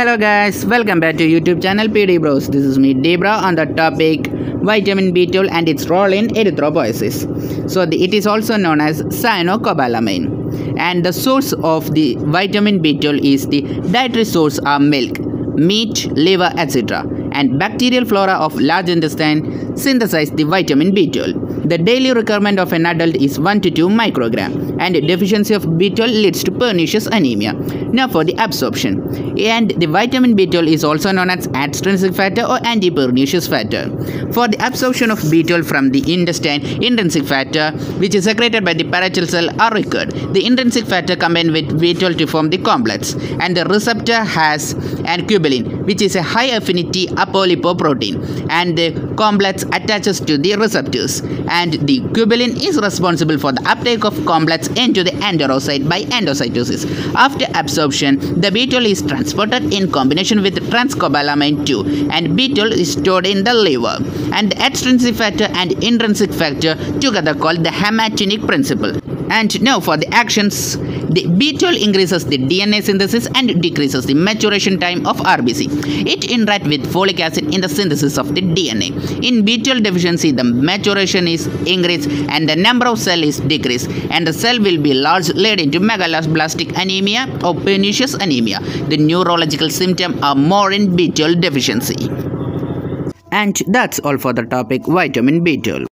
Hello guys, welcome back to YouTube channel PD Bros. This is me Debra on the topic vitamin B12 and its role in erythropoiesis. So the, it is also known as cyanocobalamin. And the source of the vitamin B12 is the dietary source are milk, meat, liver, etc. And bacterial flora of large intestine synthesize the vitamin B12. The daily requirement of an adult is 1 to 2 microgram and deficiency of B12 leads to pernicious anemia. Now for the absorption. And the vitamin B12 is also known as extrinsic factor or anti-pernicious factor. For the absorption of B12 from the intestine, intrinsic factor which is secreted by the parietal cell are required. The intrinsic factor combine with B12 to form the complex and the receptor has an cubilin which is a high affinity apolipoprotein and the complex attaches to the receptors and the cubilin is responsible for the uptake of complex into the enterocyte by endocytosis. After absorption, the B12 is transported in combination with transcobalamin 2 and B12 is stored in the liver and the extrinsic factor and intrinsic factor together called the hematinic principle. And now for the actions, the B12 increases the DNA synthesis and decreases the maturation time of RBC. It interacts with folic acid in the synthesis of the DNA. In B12 deficiency, the maturation is increased and the number of cell is decreased and the cell will be large leading to megaloblastic anemia or pernicious anemia. The neurological symptoms are more in B12 deficiency. And that's all for the topic vitamin B12.